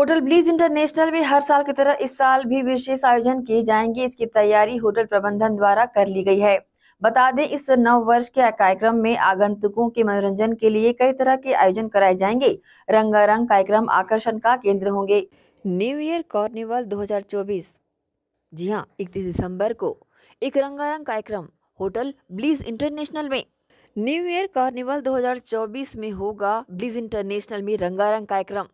Hotel ब्लीज international में हर साल की तरह इस साल भी विशेष आयोजन किए जाएँगे। इसकी तैयारी होटल प्रबंधन द्वारा कर ली गई है। बता दें, इस नव वर्ष के कार्यक्रम में आगंतुकों के मनोरंजन के लिए कई तरह के आयोजन कराए जाएँगे। रंगारंग कार्यक्रम आकर्षण का केंद्र होंगे। न्यू ईयर कार्निवल 2024 जी हाँ इकतीस दिसंबर को एक रंगारंग कार्यक्रम होटल ब्लीज इंटरनेशनल में। न्यू ईयर कार्निवल 2024 में होगा ब्लीज इंटरनेशनल में रंगारंग कार्यक्रम।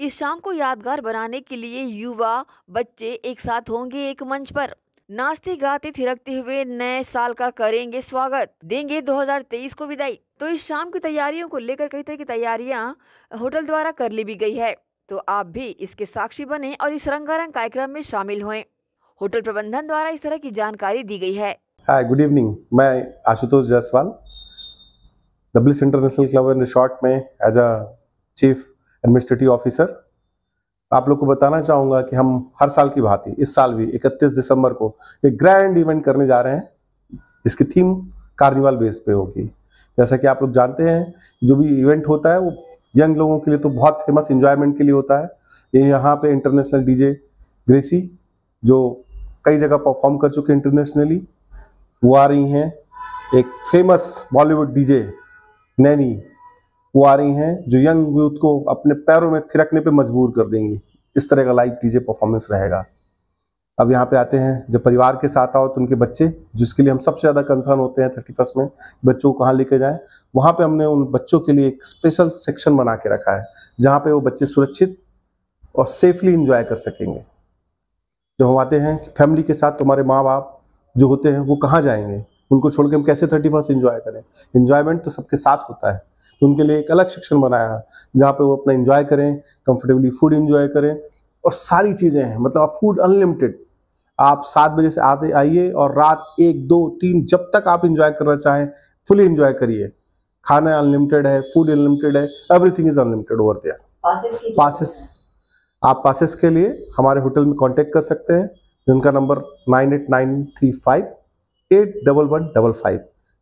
इस शाम को यादगार बनाने के लिए युवा, बच्चे एक साथ होंगे एक मंच पर। नाचते गाते थिरकते हुए नए साल का करेंगे स्वागत। देंगे 2023 को विदाई। तो इस शाम की तैयारियों को लेकर कई तरह की तैयारियाँ होटल द्वारा कर ली भी गई है। तो आप भी इसके साक्षी बने और इस रंगारंग कार्यक्रम में शामिल हुए। होटल प्रबंधन द्वारा इस तरह की जानकारी दी गई है। हाय गुड इवनिंग मैं आशुतोष जायसवाल। डब्ल्यूस इंटरनेशनल क्लब एंड रिसोर्ट में as a chief administrative officer आप लोग को बताना चाहूँगा कि हम हर साल की भांति, इस साल भी 31 दिसंबर को, एक ग्रैंड इवेंट करने जा रहे हैं, जिसकी थीम कार्निवल बेस पे होगी। जैसा कि आप लोग जानते हैं, जो भी इवेंट होता है, वो यंग लोगों के लिए तो बहुत फ़ेमस इंजॉयमेंट के लिए होता है। ये यहाँ पे इंटरनेशनल डीजे ग्रेसी जो कई जगह परफॉर्म कर चुके हैं इंटरनेशनली वो आ रही हैं। एक फ़ेमस बॉलीवुड डीजे नैनी वो आ रही हैं, जो यंग यूथ को अपने पैरों में थिरकने पे मजबूर कर देंगी। इस तरह का लाइव डीजे परफॉर्मेंस रहेगा। अब यहाँ पे आते हैं, जब परिवार के साथ आओ तो उनके बच्चे, जिसके लिए हम सबसे ज़्यादा कंसर्न होते हैं थर्टी फ़र्स्ट में, बच्चों को कहाँ लेके जाएँ? वहाँ पे हमने उन बच्चों के लिए एक स्पेशल सेक्शन बना के रखा है, जहाँ पे वो बच्चे सुरक्षित और सेफली इंजॉय कर सकेंगे। जब हम आते हैं फैमिली के साथ तुम्हारे माँ बाप जो होते हैं, वो कहाँ जाएँगे? उनको छोड़ के हम कैसे थर्टी फ़र्स्ट इंजॉय करें? इंजॉयमेंट तो सबके साथ होता है। तो उनके लिए एक अलग सेक्शन बनाया है जहाँ पे वो अपना इंजॉय करें कंफर्टेबली फ़ूड इंजॉय करें और सारी चीज़ें हैं। मतलब आप फ़ूड अनलिमिटेड आप सात बजे से आते आइए और रात एक दो तीन जब तक आप इंजॉय करना चाहें फुली इंजॉय करिए। खाना अनलिमिटेड है फ़ूड अनलिमिटेड है everything is unlimited over there passes आप पासिस के लिए हमारे होटल में कांटेक्ट कर सकते हैं। जिनका number nine eight nine three five eight double one double five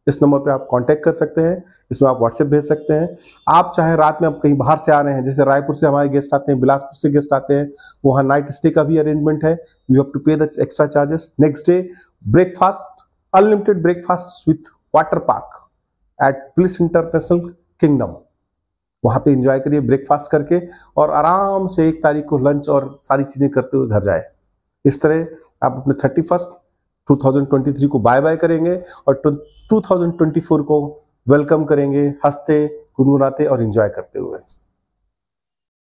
इस नंबर पे आप कांटेक्ट कर सकते हैं, इसमें आप व्हाट्सएप भेज सकते हैं। आप चाहे रात में आप कहीं बाहर से आ रहे हैं, जैसे रायपुर से हमारे गेस्ट आते हैं, बिलासपुर से गेस्ट आते हैं, वहाँ नाइट स्टे का भी अरेंजमेंट है। You have to pay the extra charges next day breakfast unlimited breakfast with water park at bliss international kingdom वहाँ पे इंजॉय करिए ब्रेकफास्ट करके और आराम से एक तारीख को लंच और सारी चीज़ें करते हुए घर जाए। इस तरह आप अपने थर्टी फ़र्स्ट 2023 को बाय बाय करेंगे और 2024 को वेलकम करेंगे, हँसते, गुनगुनाते और एंजॉय करते हुए।